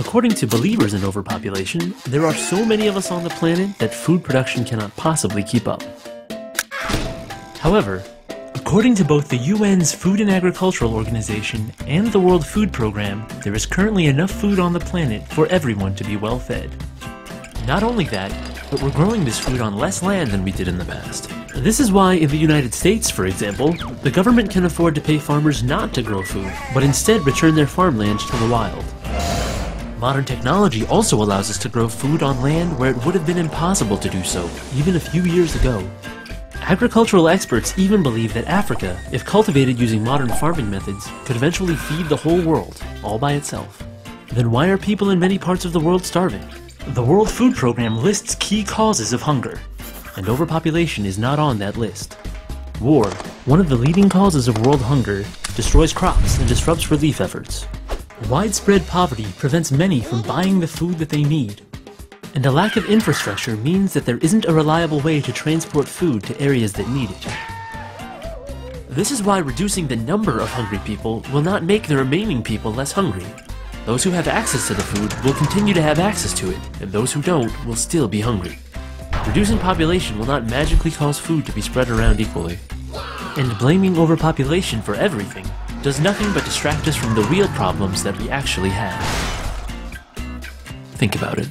According to believers in overpopulation, there are so many of us on the planet that food production cannot possibly keep up. However, according to both the UN's Food and Agricultural Organization and the World Food Program, there is currently enough food on the planet for everyone to be well fed. Not only that, but we're growing this food on less land than we did in the past. This is why in the United States, for example, the government can afford to pay farmers not to grow food, but instead return their farmland to the wild. Modern technology also allows us to grow food on land where it would have been impossible to do so, even a few years ago. Agricultural experts even believe that Africa, if cultivated using modern farming methods, could eventually feed the whole world, all by itself. Then why are people in many parts of the world starving? The World Food Program lists key causes of hunger, and overpopulation is not on that list. War, one of the leading causes of world hunger, destroys crops and disrupts relief efforts. Widespread poverty prevents many from buying the food that they need. And a lack of infrastructure means that there isn't a reliable way to transport food to areas that need it. This is why reducing the number of hungry people will not make the remaining people less hungry. Those who have access to the food will continue to have access to it, and those who don't will still be hungry. Reducing population will not magically cause food to be spread around equally. And blaming overpopulation for everything does nothing but distract us from the real problems that we actually have. Think about it.